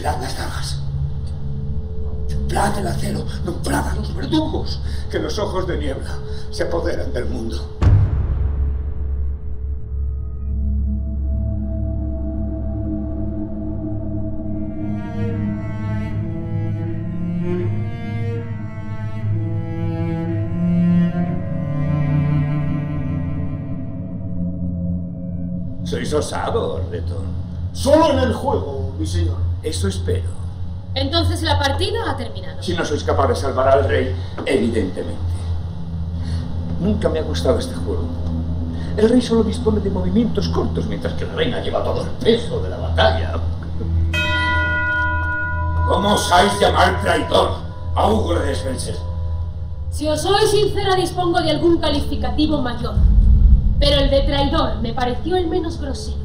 Templad las dagas. Templad el acero. Nombrad a los verdugos. Que los ojos de niebla se apoderan del mundo. Sois osado, Orleton. Solo en el juego, mi señor. Eso espero. Entonces la partida ha terminado. Si no sois capaz de salvar al rey, evidentemente. Nunca me ha gustado este juego. El rey solo dispone de movimientos cortos, mientras que la reina lleva todo el peso de la batalla. ¿Cómo osáis llamar traidor a Hugo de Spencer? Si os soy sincera, dispongo de algún calificativo mayor. Pero el de traidor me pareció el menos grosero.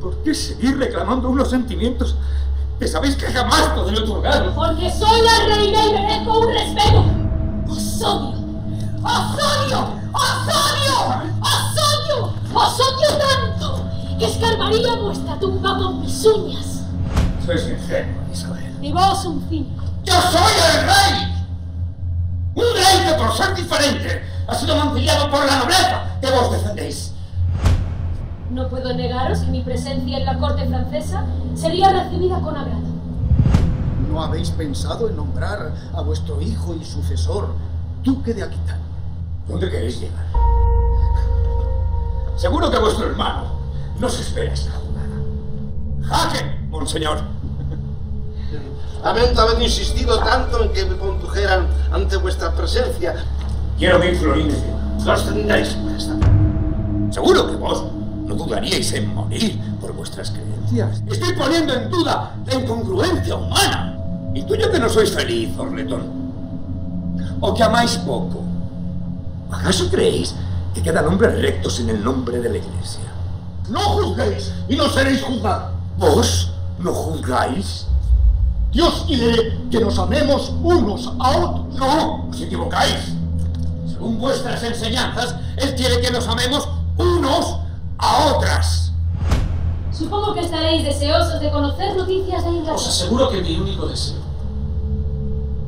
¿Por qué seguir reclamando unos sentimientos que sabéis que jamás podré otorgar? Porque soy la reina y merezco un respeto. ¡Os odio! ¡Os odio! ¡Os odio! ¡Os odio! ¡Os odio tanto que escarbaría vuestra tumba con mis uñas! Sois ingenuo, Isabel. Y vos un cínico. ¡Yo soy el rey! Un rey que por ser diferente ha sido mancillado por la nobleza que vos defendéis. No puedo negaros que mi presencia en la corte francesa sería recibida con agrado. ¿No habéis pensado en nombrar a vuestro hijo y sucesor duque de Aquitania? ¿Dónde queréis llegar? Seguro que vuestro hermano no se espera esta jugada. ¡Jaque, monseñor! Lamento haber insistido tanto en que me condujeran ante vuestra presencia. Quiero mil florines Los tendréis, majestad. Seguro que vos no dudaríais en morir por vuestras creencias. Estoy poniendo en duda la incongruencia humana. Intuyo que no sois feliz, Orleton. O que amáis poco. ¿Acaso creéis que quedan hombres rectos en el nombre de la Iglesia? No juzguéis y no seréis juzgados. ¿Vos no juzgáis? Dios quiere que nos amemos unos a otros. No, os equivocáis. Según vuestras enseñanzas, Él quiere que nos amemos unos estaréis deseosos de conocer noticias de Os Inglaterra. aseguro que mi único deseo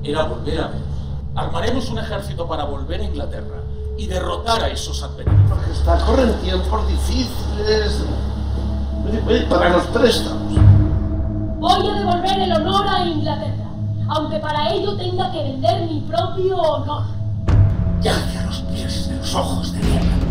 era volver a veros. Armaremos un ejército para volver a Inglaterra y derrotar a esos advenedizos. Majestad, corren tiempos difíciles. Voy a pagar los préstamos. Voy a devolver el honor a Inglaterra, aunque para ello tenga que vender mi propio honor. Yace a los pies de los ojos de niebla.